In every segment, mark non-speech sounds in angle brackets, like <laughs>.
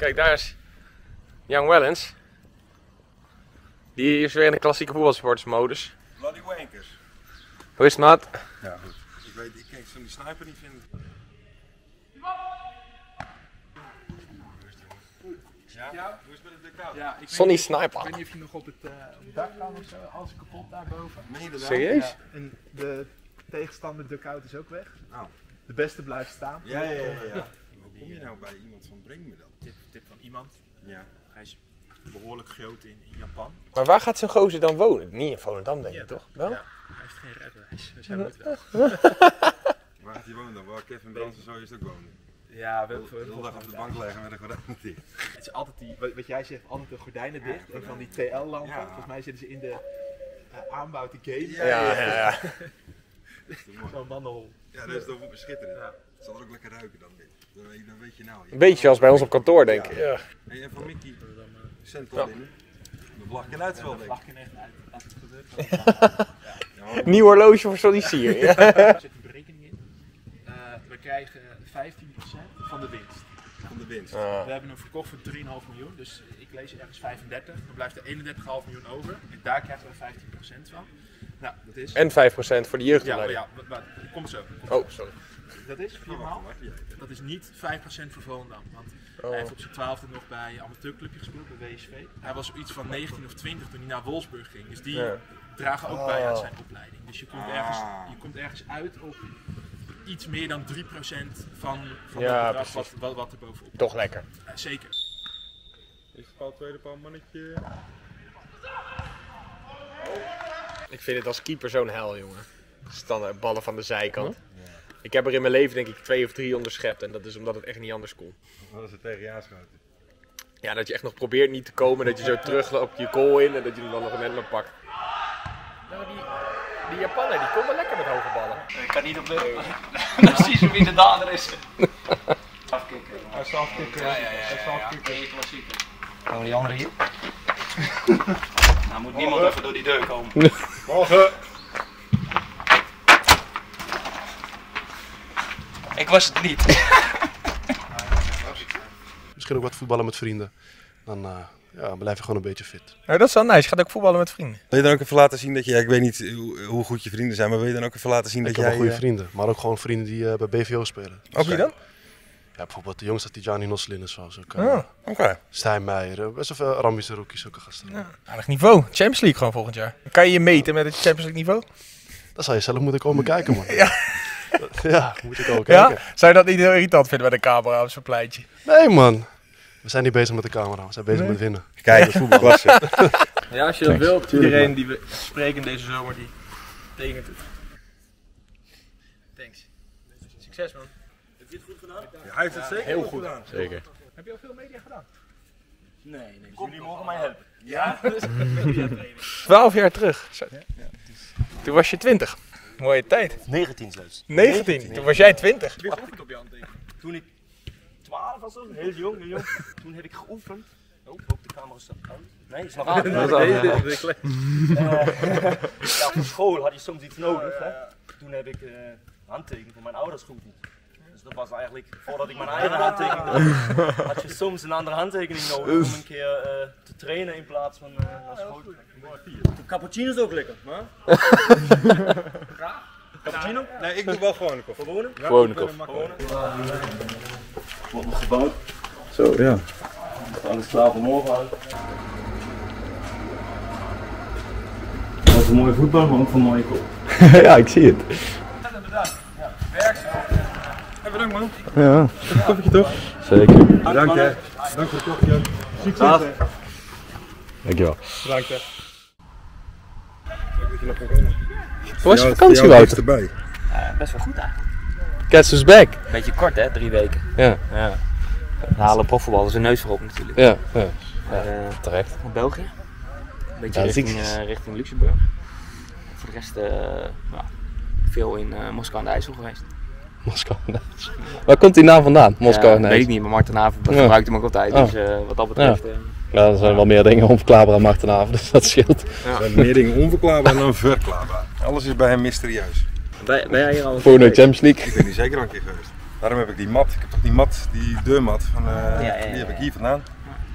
Kijk, daar is Young Wellens. Die is weer in de klassieke voetbalsportsmodus. Bloody wankers. Hoe is het, maat? Ja, goed. Ik weet, ik kan zo'n die sniper niet vinden. Ja? Hoe is het met de dugout? Ja, ik Sonny weet, Sniper. ik weet niet of je nog op het, eh, op het dak kan of zo. Alles kapot daarboven. Nou? Serieus? Ja, en de tegenstander dugout is ook weg. Oh. De beste blijft staan. Ja, ja, ja, ja. <laughs> Hoe kom je nou bij iemand van breng me dan? Tip, tip van iemand. Ja. Hij is behoorlijk groot in, in Japan. Maar waar gaat zo'n gozer dan wonen? Niet in Volendam, denk ik, toch? Wel? Ja, hij heeft geen rijbewijs. Dus hij moet wel. <laughs> Waar gaat hij wonen dan? Waar Kevin Brands en zo is ook wonen? Ja, we De hele dag op de bank leggen met een gordijn dicht. Het is altijd die, wat, jij zegt, altijd de gordijnen dicht. En van die TL-lampen. Ja. Volgens mij zitten ze in de uh, aanbouw te game. Ja, Ja, ja, ja. <laughs> Zo'n mannenhol. Ja, dat is toch schitterend. Het zal er ook lekker ruiken dan. dit. Dan weet, je nou. Een beetje als bij ons op kantoor, denk ik. Ja. Hey, en van Mickey, Central in. De vlag kan uit wel, denk ik. Je echt uit als het gebeurt. Ja, Nieuw horloge voor Sonny Sier. Ja. <laughs> Er zit een berekening in. Eh, we krijgen 15% van de winst. Van de winst. We hebben hem verkocht voor 3,5 miljoen, dus ik lees ergens 35. Dan blijft er 31,5 miljoen over. En daar krijgen we 15% van. Nou, dat is. En 5% voor de ja, maar jeugdopleiding. ja, maar, maar, kom zo. Oh, sorry. Dat is 4,5. Dat is niet 5% voor Volendam. Want hij heeft op zijn twaalfde nog bij een amateurclubje gespeeld, bij WSV. Hij was iets van 19 of 20 toen hij naar Wolfsburg ging. Dus die Ja. dragen ook bij aan Oh. zijn opleiding. Dus je komt, ergens, Ah. je komt ergens uit op iets meer dan 3% van, van Ja, bedrag wat, wat, wat er bovenop Toch lekker. Ja, zeker. Eerste paal, tweede paal, mannetje. Ik vind het als keeper zo'n hel, jongen. Standaard ballen van de zijkant. Ik heb er in mijn leven denk ik twee of drie onderschept. En dat is omdat het echt niet anders kon. Wat is het tegen je aanschoten? Ja, dat je echt nog probeert niet te komen. Dat je zo terugloopt je goal in. En dat je hem dan nog net maar pakt. Nou, die, die Japaner, die komt wel lekker met hoge ballen. Ik kan niet op de. <laughs> Precies wie de dader is. Afkicken. Hij is afkicken. Ja, ja, ja. Hij is ja, ja. klassieker. We die andere hier? nou moet niemand even door die deur komen. Morgen! Ik was het niet. <laughs> Misschien ook wat voetballen met vrienden. Dan eh, ja, blijf je gewoon een beetje fit. Nou, dat is wel nice. Je gaat ook voetballen met vrienden. Wil je dan ook even laten zien dat je, ja, ik weet niet hoe, hoe goed je vrienden zijn, maar wil je dan ook even laten zien Ik dat heb jij... wel goede eh, vrienden, maar ook gewoon vrienden die eh, bij BVO spelen. Oké. Wie dan? Ja, bijvoorbeeld de jongste Tijani Noslin is ook. eh Oh, Oké. Stijn Meijer, best wel veel Rami Zerouki, zulke gasten. aardig niveau. Champions League gewoon volgend jaar. Kan je je meten met het Champions League niveau? Dat zou je zelf moeten komen kijken, man. <laughs> Ja. <laughs> ja, moet ik ook Ja? kijken. Zou je dat niet heel irritant vinden bij de camera op zo'n pleintje? Nee, man. We zijn niet bezig met de camera, we zijn bezig met winnen. Kijk, voetbalklasse. <laughs> Ja, als je dat wilt. Iedereen die we spreken deze zomer, die tekent het. Thanks. Succes man. Hij heeft het zeker Heel goed goed. gedaan. Zeker. Heb je al veel media gedaan? Nee, nee. Jullie mogen mij helpen. Ja? <laughs> 12 jaar terug. Zo. Toen was je 20. Mooie tijd. 19 zelfs. 19. Toen was jij 20. Weer goed op je handtekening. Toen ik 12 was, heel jong, heel jong. Toen heb ik geoefend. Oh, ook de camera staat aan. Nee, is nog aan. Eh, <laughs> ja, voor school had je soms iets nodig. Hè? Toen heb ik eh handtekening van mijn ouders geoefend. Dus dat was eigenlijk, voordat ik mijn eigen handtekening had, had je soms een andere handtekening nodig om een keer eh, te trainen in plaats van eh naar school te gaan. Cappuccino is ook lekker, hè? Cappuccino? Nee, ik doe wel gewoon een koffie. Gewonnen? Gewone koffie. Wordt nog gebouwd. Zo, ja. Alles klaar voor morgen uit. Dat is een mooie voetbal, maar ook een mooie kop. ja, ik zie het. Bedankt man. Ja. Koffietje toch? Zeker. Bedankt hè. Dank voor het koffie. Succes. Dankjewel. Bedankt hè. Hoe was je vakantie, Wouter? erbij. best wel goed eigenlijk. Cats is back. Beetje kort hè, drie weken. Ja. ja. We halen profvoetballers een neus voorop natuurlijk. Ja, ja. Maar, eh, terecht. naar België. Een beetje Ja, richting, eh, richting Luxemburg. Voor de rest eh, ja, veel in eh, Moskou aan de IJssel geweest. Moskou. Waar komt die naam vandaan? Moskou weet ik niet, maar Marten Haven Ja. gebruikt hem ook altijd. Oh. Dus eh, wat dat betreft. eh, Ja, er zijn wel meer dingen onverklaarbaar aan Martenhaven, <laughs> dus dat scheelt. Er zijn meer dingen onverklaarbaar dan verklaarbaar. Alles is bij hem mysterieus. ben, ben jij hier al Champions League. Ik ben hier zeker al een keer geweest. Daarom heb ik die mat. Ik heb toch die mat, die deurmat, van, eh, Ja, ja, ja, die heb ik hier vandaan.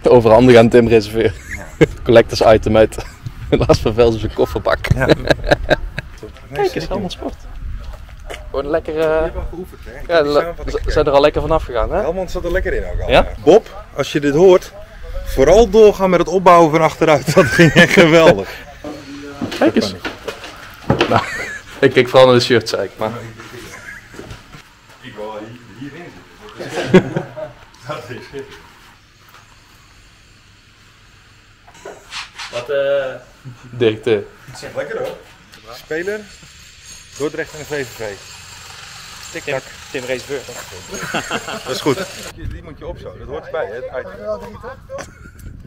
Overhandigen aan Tim Reserveer. <laughs> Collectors item uit Lars van Velzen zijn kofferbak. Ja. <laughs> Kijk eens, allemaal sport. Gewoon lekker... Je hebt geoefend, hè? Ja, z- zijn er al lekker vanaf gegaan, hè? Helmond zat er lekker in ook al. Ja? Bob, als je dit hoort, vooral doorgaan met het opbouwen van achteruit. <laughs> Dat ging echt geweldig. Kijk eens. Nou, <laughs> ik kijk vooral naar de shirt, zei ik. Maar Ik wil hier, hierin zitten. <laughs> Dat is het. Wat eh. dikte. Lekker hoor. Speler, Dordrecht en de VVV. Tim, Tim Reserveur. <laughs> Dat is goed. Die moet je op zo, dat hoort erbij. Hè?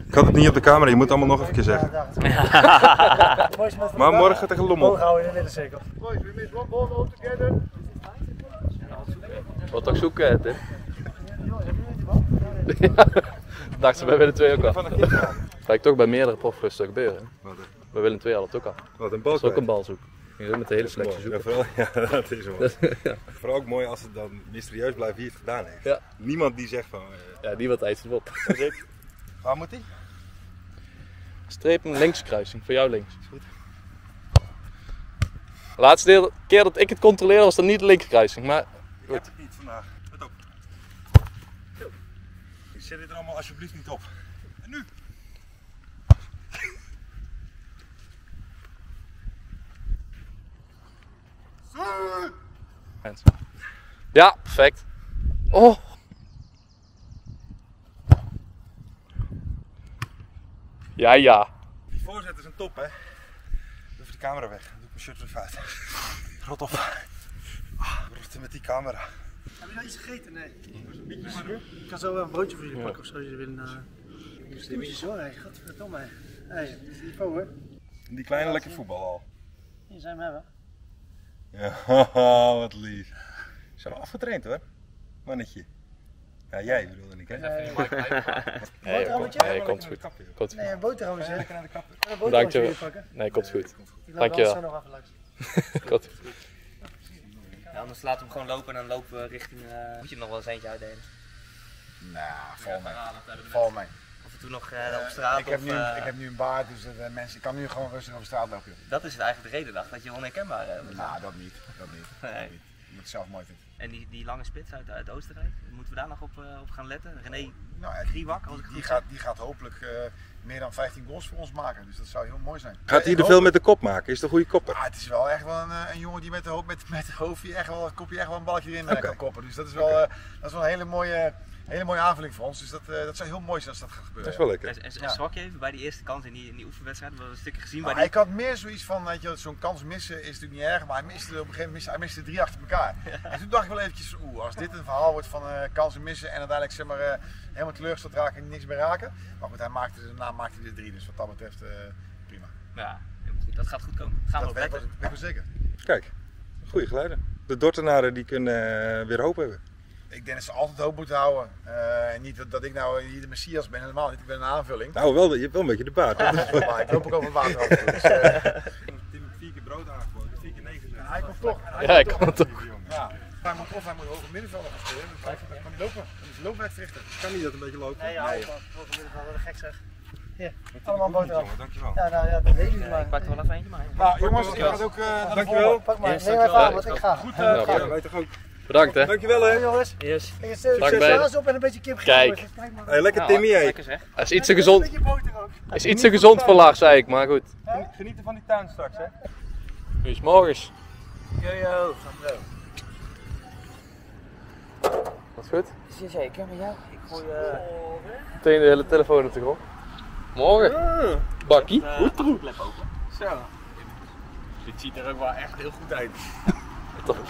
Ik had het niet op de camera, je moet het allemaal nog even keer zeggen. <laughs> Maar morgen tegen Lommel. Wat toch zoeken, hè, Tim? <laughs> Ja, dacht ze bij Willem 2 ook al. Lijkt toch bij meerdere profrusten gebeuren. Bij Willem 2 had het ook al. Wat een Dat is ook een balzoek. Je moet met de hele selectie Ja, zoeken. vooral, <laughs> ja, dat is mooi. <laughs> Vooral ook mooi als het dan mysterieus blijft wie het gedaan heeft. Ja. Niemand die zegt van, eh, Ja, die <laughs> wat eist op. waar moet die? Streep een linkskruising, voor jou links. Goed. Laatste deel- keer dat ik het controleerde was dat niet de linkerkruising, maar Ik heb het niet vandaag. Let op. Ik zet dit er allemaal alsjeblieft niet op. En nu? Mensen. Ja, perfect. Oh. Ja, ja. Die voorzet is een top, hè? Doe even de camera weg. Dan doe ik mijn shirt er even uit. Rot op. Ah, Rot met die camera. Heb je nou iets gegeten? Nee. Ik kan zo wel een broodje voor jullie pakken of zo. als Jullie willen. Uh... Stoeltjes hoor, hé. Godverdomme. Hé, hey, dit is niveau hoor. Die kleine lekker voetbal al. Hier zijn we hebben. Ja, <laughs> wat lief. Zijn we afgetraind hoor. Mannetje. Ja, jij bedoelde ik, hè? <laughs> Nee, Boterhammetje? nee, komt goed. Komt Nee, goed. een boterham is hè. Lekker naar de kapper. Dank je. Nee, komt goed. Ik loop Dankjewel. wel zo nog even langs. <laughs> Goed. Ja, anders laten we hem gewoon lopen en dan lopen we richting. eh, moet je hem nog wel eens eentje uitdelen? Nou, val mij. Val mij. Of toen nog eh, op straat. Ik heb, of, nu, eh, ik heb nu een baard, dus dat, eh, mensen, ik kan nu gewoon rustig over straat lopen. joh. Dat is het eigenlijk de reden, dacht dat je onherkenbaar eh, wordt. Nou, dat niet. Dat niet. Nee. Je moet het zelf mooi vinden. En die, die lange spits uit, uit Oostenrijk, moeten we daar nog op, eh, op gaan letten? René Nou, ja, Griewak, als ik die, gaat, die gaat hopelijk eh, meer dan 15 goals voor ons maken. Dus dat zou heel mooi zijn. Gaat hij Ik er veel met de kop maken? Is het een goede kopper? Ah, het is wel echt wel een, eh, een jongen die met, de hoofd, met, met het hoofdje echt wel, het kopje echt wel een balkje erin eh, kan koppen. Dus dat is wel, eh, dat is wel een hele mooie, hele mooie aanvulling voor ons. Dus dat, eh, dat zou heel mooi zijn als dat gaat gebeuren. Dat is wel lekker. En, en, en Ja. zwak je even bij die eerste kans in die, in die oefenwedstrijd? We hebben een stukje gezien Maar bij ik had meer zoiets van, weet je, zo'n kans missen is natuurlijk niet erg, maar hij miste op een gegeven moment hij miste drie achter elkaar. En toen dacht ik wel eventjes, oeh, als dit een verhaal wordt van eh, kansen missen en uiteindelijk zeg maar, eh, helemaal teleurgesteld raken en niks meer raken. Maar goed, hij maakte, daarna maakte hij er drie, dus wat dat betreft eh, prima. die. Ja, helemaal goed. Dat gaat goed komen. Gaan we Dat op weet ik letten. wel- weet ik wel zeker. Kijk, goede geluiden. De Dortenaren die kunnen weer hoop hebben. Ik denk dat ze altijd hoop moeten houden. Eh, en niet dat, dat ik nou hier de Messias ben, helemaal niet. Ik ben een aanvulling. Nou, wel, je hebt wel een beetje de baard. maar ik loop ook over het water af en toe, dus, <laughs> eh, Tim heeft vier keer brood aangeboden, vier keer gezegd. hij komt toch. Ja, ik kan het toch. Ja. Hij moet, of hij moet hoog middenvelder gaan spelen. Dan kan hij lopen. Dan is hij loopwerk verrichten. Kan niet dat een beetje lopen? Nee, ja, nee. Wat een gek zeg. Hier, allemaal boterham. Dankjewel. Ja, nou ja, dat weet ik niet. Ja, ik pak er wel even eentje maar. Nou jongens, ik ga het ook eh Dankjewel. Pak maar, neem even aan, want ik ga. Goed, Ja, Ja, wij toch ook. Bedankt hè. Dankjewel hè. jongens. Yes. Zet saus op en een beetje kip Kijk. Kijk maar. Hey, lekker Timmy hé. Lekker zeg. Hij is iets te gezond, Een beetje boter ook. hij is iets te gezond voor Lars, zei ik, maar goed. Genieten van die tuin straks hè. Nu is morgens. Jojo. Wat goed? Zeker, met jou. Ik gooi eh Meteen de hele telefoon op de grond. Morgen. Bakkie. klep open. Zo. Dit ziet er ook wel echt heel goed uit.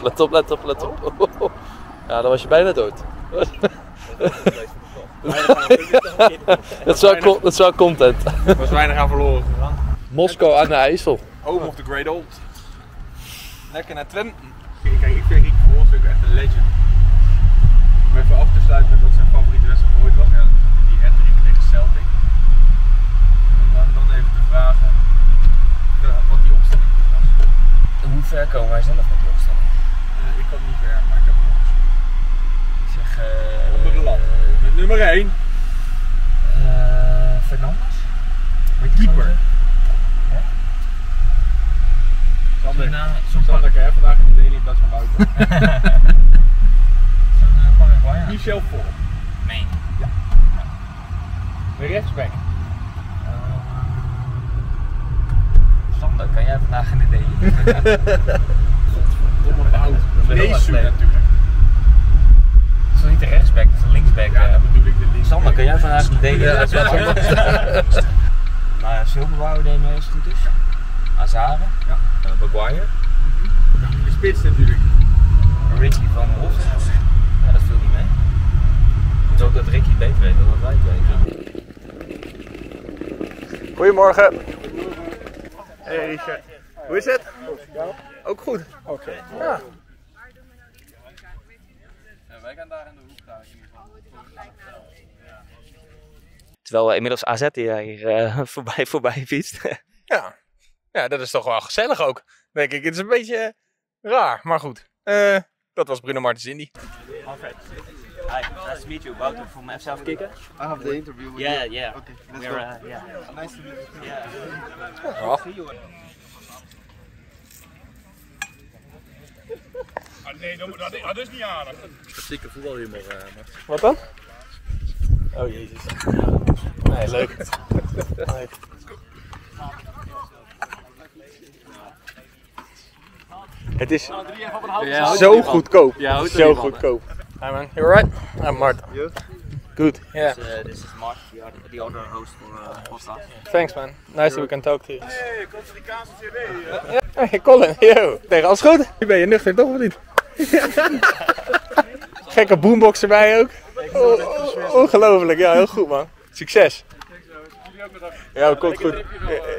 Let op, let op, let op, let op. Ja, dan was je bijna dood. Dat is wel, dat is wel content. Er was weinig aan verloren gegaan. Moskou aan de IJssel. Home of the Great Old. Lekker naar Twente. Kijk, ik vind Rick Verhulst echt een legend. Om even af te sluiten met wat zijn favoriete wedstrijd ooit was. nummer 1? Uh, Fernandes. Keeper. Ja. Sander, vandaag in de daily dat van buiten. <laughs> Zo'n. Michel Vorm. Nee. Ja. De rechtsback. Sander, kan jij vandaag in de daily? <laughs> Dat is wel <laughs> ja. Sander. Maar Silberbouwer deed mee als het goed is. Azare. Ja. Eh, Maguire. De spits natuurlijk. Ricky van Hof. Ja, dat viel niet mee. Ik moet ook dat Ricky beter weet dan dat wij het weten. Goedemorgen. Hey Richard. Hoe is het? Ook goed. Oké. Ja. wij gaan daar in de hoek daar in ieder geval. Terwijl inmiddels AZ hier, hier eh, <laughs> voorbij, voorbij fietst. ja. Ja, dat is toch wel gezellig ook. Denk ik. Het is een beetje raar, maar goed. Eh, dat was Bruno Martens Indy. Hi, nice to meet you. Wouter from FCF Kicker. I have the interview with Yeah, you. yeah. Okay, let's We're, go. uh, yeah. Nice to meet you. Yeah. Oh. See you. nee, dat, dat, dat is niet aardig. Klassieke voetbalhumor, uh, Max. Wat dan? Oh jezus. Nee, leuk. leuk. Het is zo goedkoop. zo goedkoop. Hi man, you alright? I'm Martin. You? Good, yeah. Uh, this is Mark, the other, the other host for uh, podcast. Thanks man. Nice that we can talk to you. Hey, Costa CD. Hey Colin, yo. Tegen alles goed? Nu ben je nuchter toch of niet? <laughs> Gekke boombox erbij ook. O- o- ongelooflijk, ja heel goed man. Succes. Ja, komt goed.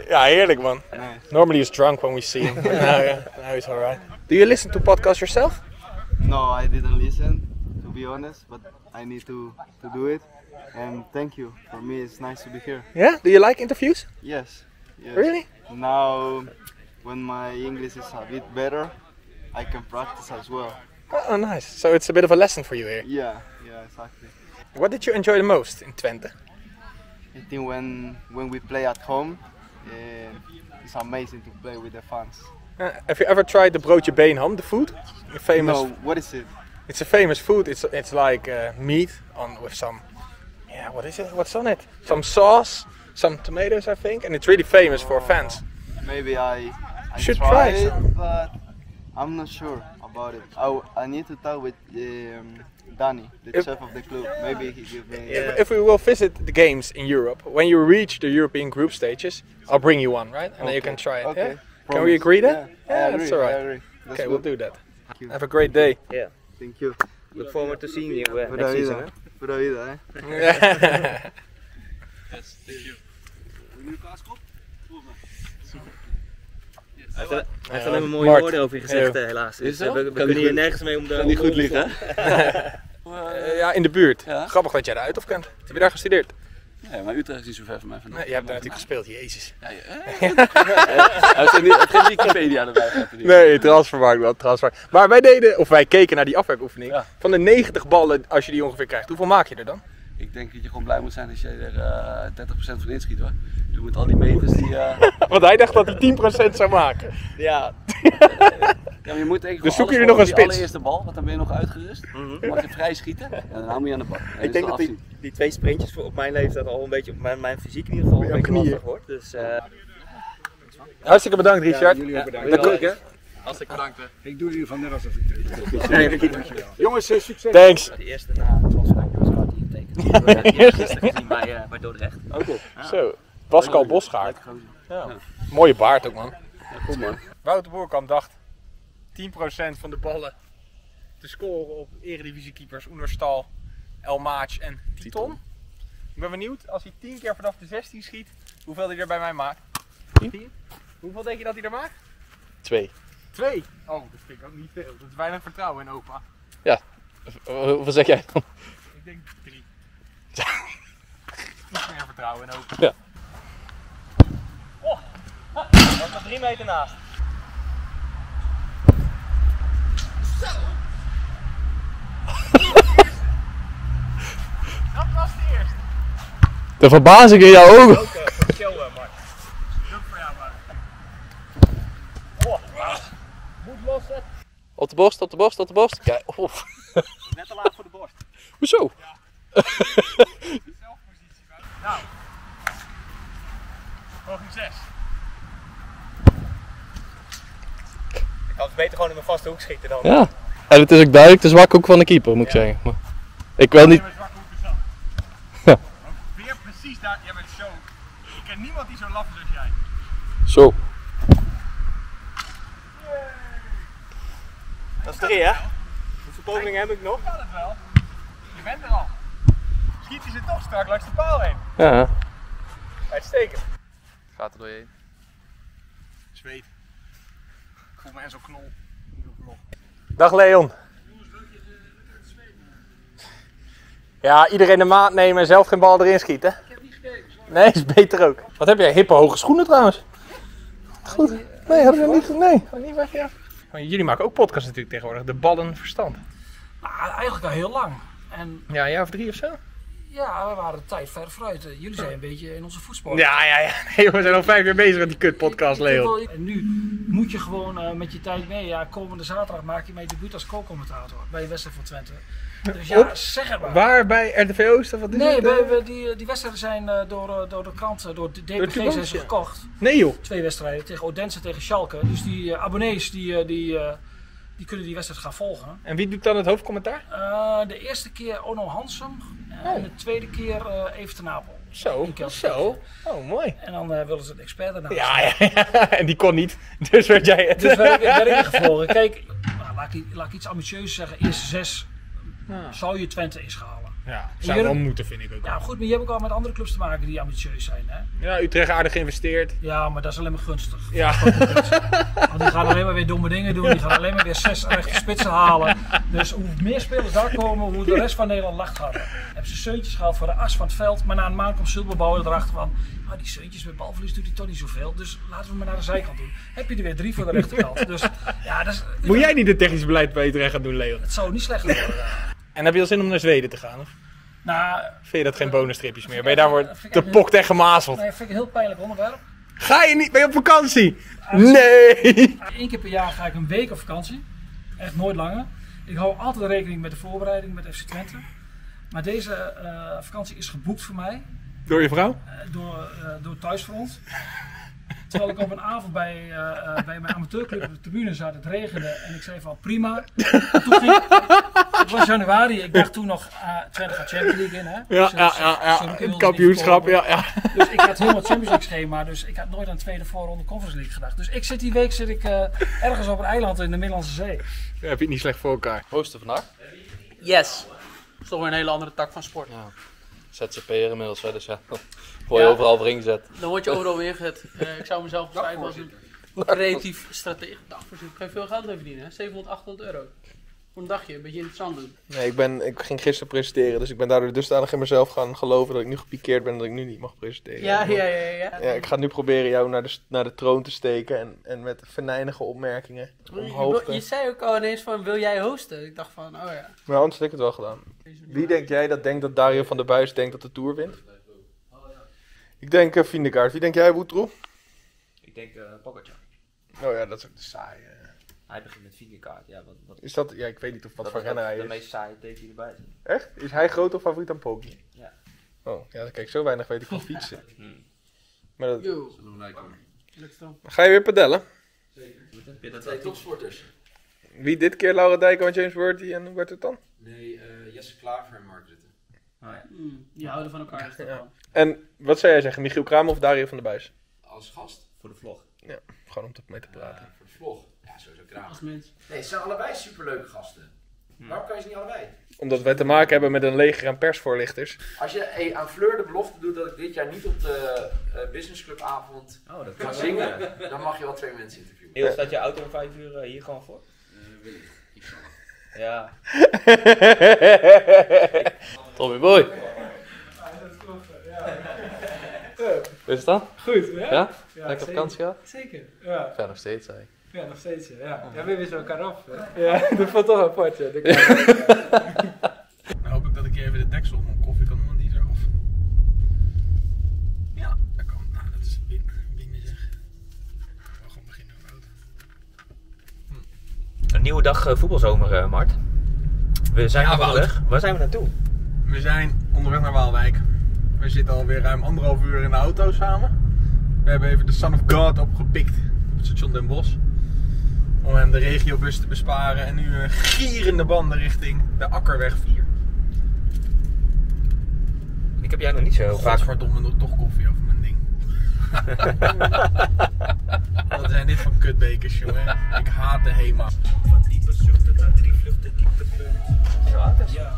Ja, heerlijk man. Normally he's drunk when we see him. now, yeah, now he's alright. Do you listen to podcasts yourself? No, I didn't listen, to be honest, but I need to, to do it. And thank you. For me, it's nice to be here. Yeah? Do you like interviews? Yes. yes. Really? Now, when my English is a bit better, I can practice as well. Oh, nice. So it's a bit of a lesson for you here. Yeah, yeah, exactly. What did you enjoy the most in Twente? I think when when we play at home, uh, it's amazing to play with the fans. Uh, have you ever tried the broodje beenham, the food? The famous. No, what is it? It's a famous food. It's it's like uh, meat on with some. Yeah, what is it? What's on it? Some sauce, some tomatoes, I think, and it's really famous for fans. Maybe I, I Should try it, but I'm not sure about it. I, I need to talk with um, Danny, the If- chef of the club. Maybe he give me. If, if we will visit the games in Europe, when you reach the European group stages, I'll bring you one, right? And then you can try it. Okay. yeah? Can we promise. agree that? Yeah, I Yeah, agree, that's alright. I agree. That's Okay, we'll do that. you. Have a great day. Yeah. Thank you. Look forward to seeing you uh, Pura next season. vida. Pura vida, eh? <laughs> Hij heeft, hij heeft alleen maar mooie Mart. woorden over je gezegd, eh, helaas. Dus, eh, we, we Kan kunnen hier nergens mee om de... Kan die om goed liggen? <laughs> <laughs> Eh, ja, in de buurt. Ja? Grappig dat jij de Uithof kent. Heb je daar gestudeerd? Nee, maar Utrecht is niet zo ver van mij vandaan. Nee, je hebt daar natuurlijk gespeeld, jezus. Ja, ja. <laughs> Hij heeft geen- Wikipedia erbij Nee, transfermarkt wel, transfer. Maar wij deden, of wij keken naar die afwerkoefening. Ja. Van de 90 ballen, als je die ongeveer krijgt, hoeveel maak je er dan? Ik denk dat je gewoon blij moet zijn als je er eh 30% van inschiet hoor. Doe met al die meters die... eh, <laughs> Want hij dacht dat hij 10% zou maken. ja. <laughs> ja, maar je moet Dus zoeken jullie nog een spits? allereerste bal, want dan ben je nog uitgerust. Dan mag je vrij schieten en daarna moet je aan de bal. En Ik denk dat die, die twee sprintjes voor op mijn leeftijd al een beetje, op mijn, mijn fysiek in ieder geval, een Ja, beetje lastig wordt. Dus eh Hartstikke bedankt, Richard. Jullie ook bedankt. Hè? Hartstikke bedankt. hè. Ik doe jullie van net alsof ik Jongens, eh, succes. Thanks. de eerste na <laughs> gisteren gezien bij, eh, bij Dordrecht. Zo, Pascal Bosgaard. Ja. Mooie baard ook, man. Goed man. Wouter Boerkamp dacht 10% van de ballen te scoren op eredivisiekeepers Oenerstal, El Maach en Titon. Ik ben benieuwd, als hij 10 keer vanaf de 16 schiet, hoeveel hij er bij mij maakt. 10? Hoeveel denk je dat hij er maakt? Twee. Twee. Oh, dat vind ik ook niet veel. Dat is weinig vertrouwen in opa. Hoeveel zeg jij dan? Ik denk drie. <laughs> Iets meer vertrouwen ook. hoop. Ja. Oh, ah, dat was 3 meter naast. Zo. <laughs> dat was de eerste. De verbazing in jouw ook. Ook chill eh, Mark. Druk voor jou, Mark. Oh, moet lossen. Op de borst, op de borst, op de borst. Kijk, of. Net te laat voor de borst. Hoezo? Ja. Nou. Poging 6. Ik kan het beter gewoon in mijn vaste hoek schieten dan. Ja. En het is ook duidelijk de zwakke hoek van de keeper, moet ik zeggen. Maar ik wil niet... <laughs> Weer precies daar. Jij bent zo. Ik ken niemand die zo laf is als jij. Zo. Dat is drie, hè? Hoeveel pogingen heb ik nog? Kan het wel. Je bent er al. Schiet je ze toch strak langs de paal heen. Ja. Uitstekend. Gaat er doorheen. Zweet. Ik voel me en zo knol. Dag Leon. Ja, iedereen de maat nemen en zelf geen bal erin schieten. Ik heb niet gekeken. Nee, is beter ook. Wat heb jij? Hippe hoge schoenen trouwens. Goed. Nee, hadden we niet. Nee, had niet weg, ja. Jullie maken ook podcasts natuurlijk tegenwoordig. De ballen verstand. Nou, eigenlijk al heel lang. En Ja, een jaar of drie of zo? Ja, we waren de tijd ver vooruit. Eh, Jullie zijn een beetje in onze voetsport. Ja, ja, ja. <laughs> Nee, we zijn al vijf jaar bezig met die kutpodcast, Leon. En nu moet je gewoon eh, met je tijd mee. Ja, komende zaterdag maak je mee debuut als co-commentator bij wedstrijd van Twente. Dus ja, Op- zeg het maar. Waar bij RTV Oost of wat is Nee, het? we, we- die, die wedstrijden zijn eh, door, eh, door de krant, eh, door de DPG zijn ze gekocht. Nee joh. Twee wedstrijden tegen Odense tegen Schalke. Dus die eh, abonnees die, eh, die, eh, die kunnen die wedstrijd gaan volgen. En wie doet dan het hoofdcommentaar? Eh, de eerste keer Onno Hansum en de tweede keer eh Even ten. Zo, zo. Oh, mooi. En dan eh, willen ze een expert ernaast. Ja, ja, ja. <laughs> En die kon niet. Dus werd jij het. Dus werd ik, werd ik <laughs> ingevlogen. Kijk, nou, laat, ik, laat ik iets ambitieus zeggen. Eerste zes zou je Twente eens halen. Ja, zou wel moeten, vind ik ook. Ja, goed, maar je hebt ook al met andere clubs te maken die ambitieus zijn. Hè? Ja, Utrecht aardig geïnvesteerd. Ja, maar dat is alleen maar gunstig. Ja. Want die gaan alleen maar weer domme dingen doen. Die gaan alleen maar weer zes rechte spitsen halen. Dus hoe meer spelers daar komen, hoe de rest van Nederland lacht harder. Hebben ze Seuntjes gehaald voor de as van het veld. Maar na een maand komt Silberbouwer erachter van... Ah, die Seuntjes met balverlies doet hij toch niet zoveel. Dus laten we maar naar de zijkant doen. Heb je er weer drie voor de rechterkant. Dus ja, dat is, Moet jij niet het technisch beleid bij Utrecht gaan doen, Leon? het zou niet slecht worden. En heb je al zin om naar Zweden te gaan? Of Nou, vind je dat geen bonusstripjes meer? Ben je daarvoor vind ik te pokt en gemazeld? nee, vind ik een heel pijnlijk onderwerp. Ga je niet? Ben je op vakantie? Nee! Eén keer per jaar ga ik een week op vakantie. Echt nooit langer. Ik hou altijd rekening met de voorbereiding met FC Twente. Maar deze eh, vakantie is geboekt voor mij. Door je vrouw? eh, door, eh door Thuisfront. Terwijl ik op een avond bij, eh, eh, bij mijn amateurclub op de tribune zat, het regende en ik zei van prima. Toen ging, het was januari, ik dacht toen nog, uh, Twente gaat Champions League in hè. Ja, Dus, ja, ja, ja. Wilde Het kampioenschap, ja, ja. Dus ik had helemaal Champions League schema, dus ik had nooit aan de tweede voorronde Conference League gedacht. Dus ik zit die week zit ik, eh, ergens op een eiland in de Middellandse Zee. Ja, heb je het niet slecht voor elkaar. Rooster vandaag. Yes. Dat is toch weer een hele andere tak van sport. ZZP'er inmiddels, hè, dus ja. Word je Ja. overal voor ingezet. Dan word je overal weer ingezet. <laughs> Eh, ik zou mezelf beschrijven als een creatief stratege. Dagvoorzitter. Kan je veel geld mee verdienen, hè? 700, 800 euro. Voor een dagje, een beetje interessant doen. Nee, ik, ben, ik ging gisteren presenteren, dus ik ben daardoor dusdanig in mezelf gaan geloven dat ik nu gepikeerd ben dat ik nu niet mag presenteren. Ja, ja, ja, ja. Ja, ik ga nu proberen jou naar de, naar de troon te steken en, en met venijnige opmerkingen omhoog Je, te... je zei ook al ineens van, wil jij hosten? Ik dacht van, oh ja. Maar anders had ik het wel gedaan. Wie denk jij dat denkt dat Dario van der Buis denkt dat de Tour wint? Ik denk uh, Vindegaard. Wie denk jij, Woetroe? Ik denk uh, Pogacar. Oh ja, dat is ook de saaie. Hij begint met Vingegaard. Ja, wat, wat, Is dat, ja, ik weet niet of wat dat voor renner hij de is. meest saaie teken die erbij zit. Echt? Is hij groter favoriet aan Poggi? Ja. Oh, ja, kijk, zo weinig weet ik van <laughs> fietsen. Maar dat... Yo. Ga je weer padellen? Zeker. Twee topsporters. Wie dit keer? Laura Dijkman, James Worthy en hoe werd het dan? Nee, eh, Jesse Klaver en Rutte. Mm, die houden van elkaar. Ja. En wat zou jij zeggen, Michiel Kramer of Dario van der Buis? Als gast voor de vlog. Ja, gewoon om te- mee te praten. voor de vlog. Ja, sowieso Kramer. Als mens. Nee, ze zijn allebei superleuke gasten. Waarom kan je ze niet allebei? Omdat wij te maken hebben met een leger aan persvoorlichters. Als je hey, aan Fleur de belofte doet dat ik dit jaar niet op de uh, businessclubavond Oh, dat kan zingen, wel. dan mag je wel twee mensen interviewen. Heel staat je auto om vijf uur eh, hier gewoon voor? Ja. <laughs> Tommy boy. Hoe is het dan? Goed, ja? Ja? Ja, Lekker zeker. vakantie gehad? Zeker, ja. Ja, nog steeds, zei. Ja, nog steeds, ja. Ja, ja we wisten elkaar af. Hè? Ja, <laughs> dat valt toch apart, ja. <laughs> Dan hoop ik dat ik hier even de deksel op mijn koffie kan doen, die eraf. Ja, dat kan. Nou, dat is binnen, binnen zeg. Ik wil gewoon beginnen met auto. Hm. nieuwe dag eh, voetbalzomer, eh, Mart. We zijn Ja, onderweg. Waar zijn we naartoe? We zijn onderweg naar Waalwijk. We zitten alweer ruim anderhalf uur in de auto samen. We hebben even de Son of God opgepikt op het station Den Bosch. Om hem de regiobus te besparen. En nu een gierende banden richting de Akkerweg 4. Ik heb jij nog niet zo vaak... Godverdomme, nog toch koffie over mijn ding. <laughs> Wat zijn dit voor kutbekers, jongen? Ik haat de HEMA. Van diepe zuchten naar drie vluchten dieptepunt. Ja, het is... Ja.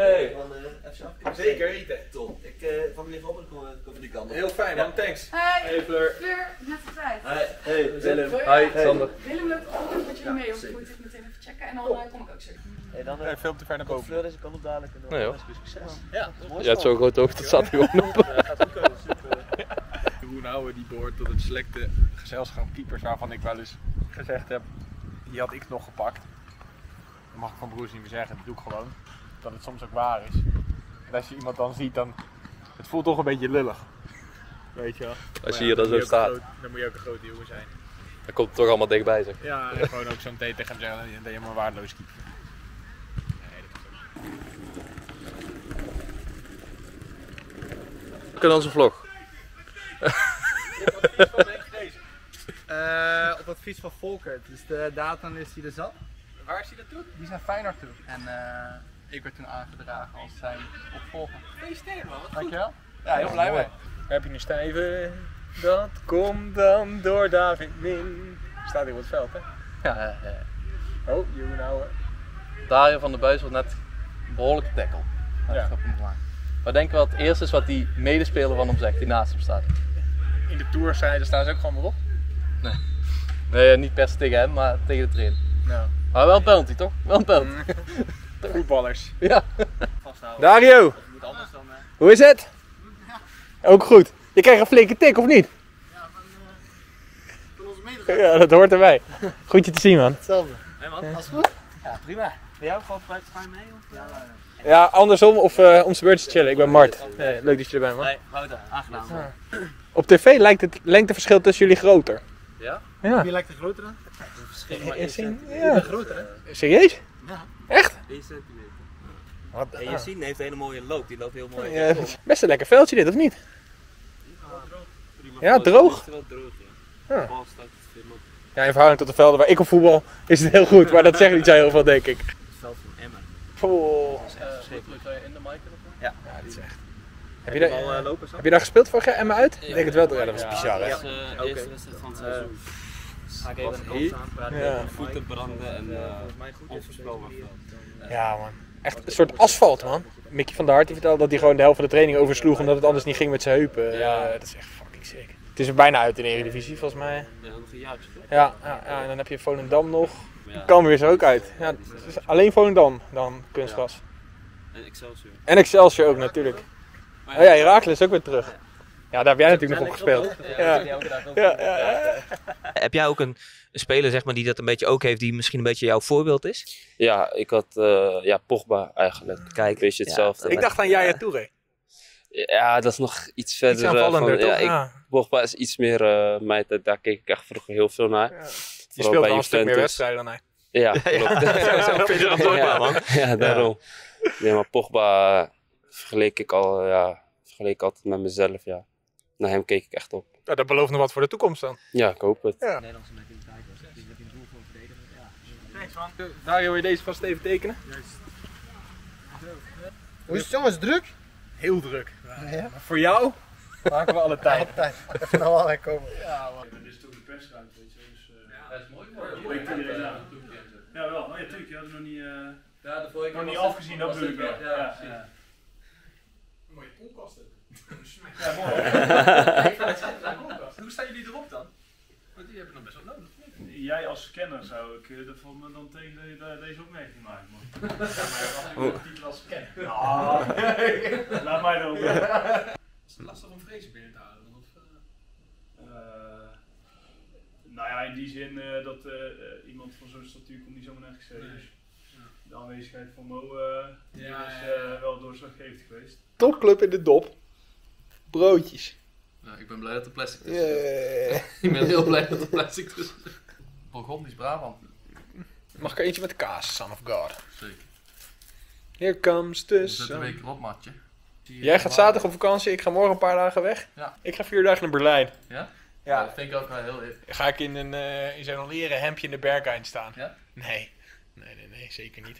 Hey. Van uh, FC Afkikken. Zeker weten. Top. Ik uh, van meneer Robben kom, kom van die kant op. Heel fijn, man. Thanks. Hey, Hey, Fleur. Fleur, net op tijd. Hey, hey, Willem. Hi, ja, Sander. Willem loopt altijd met jullie Ja, mee, want ik moet dit meteen even checken en dan eh, kom ik ook zeker. Hey, dan Hey, veel te ver naar boven. Fleur deze kant op dadelijk en dan Nee, ik succes. Ja. Je hebt zo'n groot hoofd, dat staat hier gewoon op. Ja, gaat ook komen, super. <laughs> Jeroen Houwe die behoort tot het selecte gezelschap keepers waarvan ik wel eens gezegd heb, die had ik nog gepakt. Dat mag ik van broers niet meer zeggen, dat doe ik gewoon. Dat het soms ook waar is. En als je iemand dan ziet, dan het voelt toch een beetje lullig. Weet je wel. Als je Maar hier dan zo staat. groot- dan moet je ook een grote jongen zijn. Dan komt het toch allemaal dichtbij zeg. Ja, en gewoon ook zo meteen tegen hem zeggen dat je helemaal waardeloos keeper bent. We kunnen onze vlog. <laughs> Eh, op advies van Volkert. Dus de dataanalist die er zat. Waar is hij naartoe? Die is naar Feyenoord toe. En eh, ik werd toen aangedragen als zijn opvolger. Gefeliciteerd man, wat goed. Dankjewel. Ja, heel blij mee. Heb je nu stijven? Dat komt dan door David Min. Staat hier op het veld, hè? Ja, ja, ja. Oh, Jeroen Houwe. Dario van der Buis wordt net behoorlijk tackle. Ja. Wat denk je wat het eerste is wat die medespeler van hem zegt, die naast hem staat? In de tourstrijden staan ze ook gewoon maar op. Nee. Nee, niet per se tegen hem, maar tegen de trainer. Nou. Maar wel een penalty toch? Wel een penalty. Voetballers. <laughs> Ja. Dario, Moet anders dan. hoe is het? Ook goed. Je krijgt een flinke tik, of niet? Ja, dat hoort erbij. Goed je te zien, man. Hetzelfde. Hé man, alles goed? Ja, prima. Bij jou valt het vrij mee? Of? Ja, Ja, andersom of eh om zijn beurt te chillen. Ik ben Mart. Hey, leuk dat je erbij bent. Nee, Wouter, aangenaam. Op tv lijkt het lengteverschil tussen jullie groter. Ja? Ja. Wie lijkt er groter dan? Verschil maar Is één ja. groter hè? Serieus? Ja. Echt? 1 centimeter. Wat? En je ziet, heeft een hele mooie loop. Die loopt heel mooi. Ja, <laughs> best een lekker veldje dit, of niet? Ja, voor- droog? Het is wel droog, ja. Ja. De bal staat veel op. Ja, in verhouding tot de velden waar ik op voetbal is het heel goed, maar dat zegt niet zo heel veel, denk ik. Het veld van Emmen. Oh. Dat is echt verschrikkelijk. in de mic Ja. Ja, dit is echt. Heb je, je daar, al eh, lopen, heb je daar gespeeld jaar Emma uit? Ik denk het wel, ja, dat was Ja, bizar hè? Dat was eh, de eerste wedstrijd van het seizoen. Ga ik even een kans aanpraten. Ja. Ja. Voeten branden en uh, onvoorspelbaar veld. Ja man, echt een soort asfalt man. Mickey van der Hart die vertelde dat hij gewoon de helft van de training oversloeg omdat het anders niet ging met zijn heupen. Ja, dat is echt fucking sick. Het is er bijna uit in de Eredivisie volgens mij. Ja, nog een. Ja, ja, ja, en dan heb je Volendam nog. Ja. Cambuur is er ook uit. Ja, alleen Volendam dan kunstgras. En Excelsior. En Excelsior ook natuurlijk. Oh ja, Herakles ook weer terug. Ja, daar heb jij natuurlijk nog op gespeeld. ja, ja, ja. Heb jij ook een, een speler zeg maar, die dat een beetje ook heeft, die misschien een beetje jouw voorbeeld is? Ja, ik had eh, ja, Pogba eigenlijk. Kijk, Weet je ja, hetzelfde. Ik dacht aan Yaya Touré. Ja, dat is nog iets verder. eh, aanvallender, van, ja, ik, Ja. Pogba is iets meer uh, mijn tijd. Daar keek ik echt vroeger heel veel naar. Je Vooral speelt bij wel een stuk meer wedstrijden dan hij. Ja, Ja, <laughs> klopt. ja. Zo je dat ja, man. Ja, daarom. Nee, maar Pogba eh, vergeleek ik al, ja, vergeleek ik altijd met mezelf, ja. Naar hem keek ik echt op. Ja, dat belooft nog wat voor de toekomst dan. Ja, ik hoop het. Ja. Nederlandse mentaliteit was. Die met die doel voor verdedigen. Ja. Thanks man. Dario, wil je deze vast even tekenen? Hoe is het jongens, druk? Heel druk. Ja? Maar voor jou maken we alle <laughs> tijd. Altijd. Even naar Waalwijk komen. Ja, man. Dit is toch de persruimte, weet je, dus... ja, dat is mooi. Ja, iedereen aan. Ja, wel. Oh ja, tuurlijk, je had het nog niet... eh Ja, de vorige nog niet afgezien, dat bedoel ik wel. ja, Ja, ja. Mooie koelkast ook. Ja, mooi. <laughs> Hoe staan jullie erop dan? Want die hebben nog best wel nodig. Jij als scanner zou ik eh, me dan tegen de- de- deze opmerking maken, man. <laughs> Hoe? titel als scanner. Ja, <laughs> laat mij dan. Is het lastig om vrezen binnen te houden? Of, eh? Eh, nou ja, in die zin eh, dat iemand van zo'n statuur komt niet zomaar nergens zeggen. Dus de aanwezigheid van Mo eh, Ja, is ja, ja. eh, wel doorslaggevend geweest. Topclub in de dop. Broodjes. Ja, ik ben blij dat er plastic is. <laughs> Yeah. ik ben heel blij dat er plastic tussen zit. Burgondisch Brabant. Mag ik er eentje met kaas, son of god? Zeker. Here comes the We zitten sun. een week erop, matje. Zie je Jij gaat zaterdag op vakantie, ik ga morgen een paar dagen weg. Ja. Ik ga vier dagen naar Berlijn. Ja? Ja. Dat vind ik ook wel heel. Ga ik in, een, eh, in zo'n leren hemdje in de Berghain staan? Ja? Nee. Nee, nee, nee, zeker niet.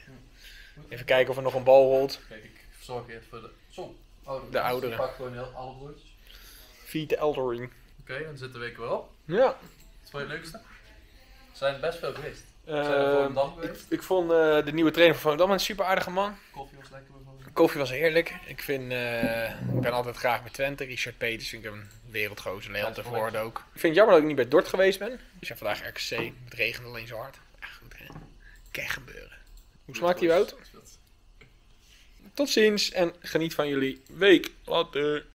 Even kijken of er nog een bal rolt. Kijk, ik verzorg eerst voor de zon. De ouderen. Ik pak gewoon heel alle the Eldering. Oké, dan zit de week weer op. Ja. Wat vond je het leukste? Er zijn er best veel geweest. Zijn er voor een dag ik, ik vond eh, de nieuwe trainer van Volendam een super aardige man. Koffie was lekker bijvoorbeeld. De koffie was heerlijk. Ik, vind, eh, ik ben altijd graag met Twente. Richard Peters vind ik een wereldgozer. Dat is ook. Ik vind het jammer dat ik niet bij Dort geweest ben. Dus ja, vandaag RKC. Het regent alleen zo hard. Ja, goed hè. Kan gebeuren. Hoe smaakt die Wout? Tot ziens en geniet van jullie week. Later.